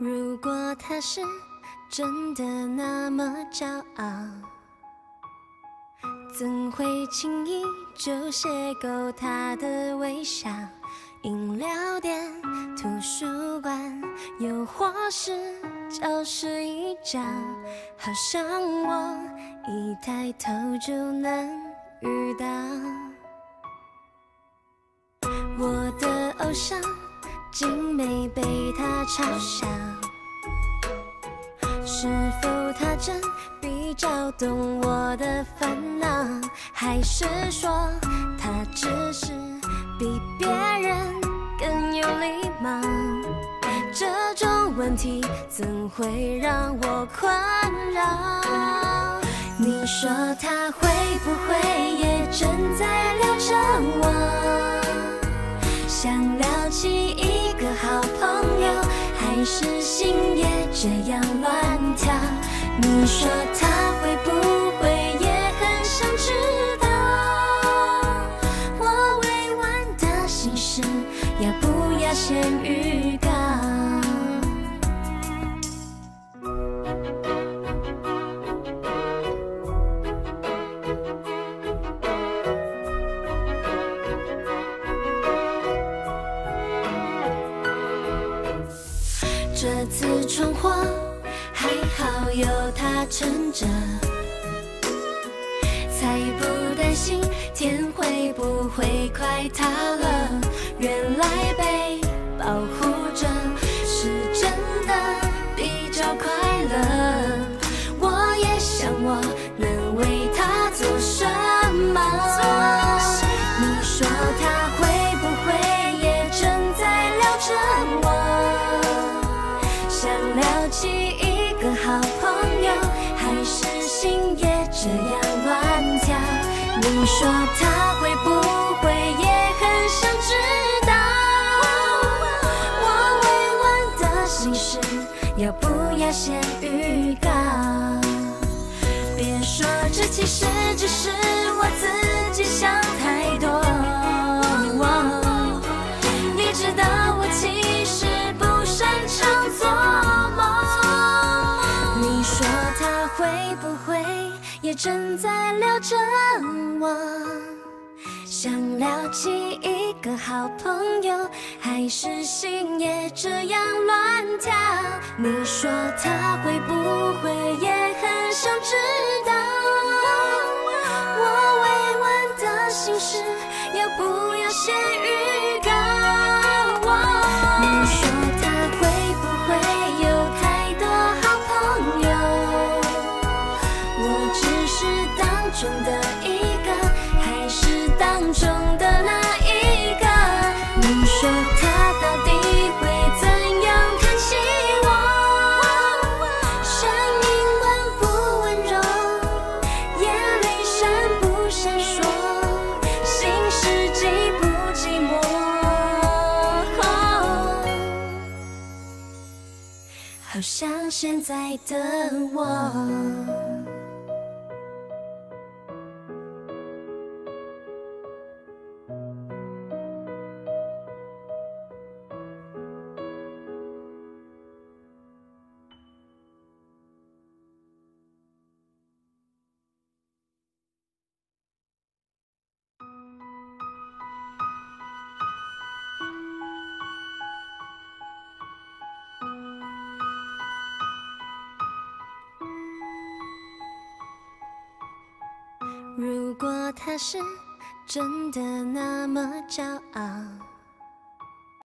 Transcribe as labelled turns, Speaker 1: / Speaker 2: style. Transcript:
Speaker 1: 如果他是真的那么骄傲，怎会轻易就邂逅他的微笑？饮料店、图书馆，又或是教室一角，好像我一抬头就能遇到我的偶像。竟没被他嘲笑，是否他真比较懂我的烦恼，还是说他只是比别人更有礼貌？这种问题怎会让我困扰？你说他会不会也正在聊着我？想聊起一个好朋友，还是心也这样乱？你说他会不会也很想知道我未完的心事？要不要先预告？这次闯祸还好有他撑着，才不担心天会不会快塌了。原来被保护着是真的比较快乐。我也想我能为他做什么。你说他会不会也正在聊着我？想聊起一个好朋友，还是心也这样乱跳？你说他会不会也很想知道我未完的心事？要不要先预告？别说这其实只是我自己想太多。会不会也正在聊着我？想聊起一个好朋友，还是心也这样乱跳？你说他会不会也很想知道我未完的心事？要不要先中的一个，还是当中的那一个？你说他到底会怎样看起我？声音温不温柔，眼里闪不闪烁，心事寂不寂寞？好像现在的我。如果他是真的那么骄傲，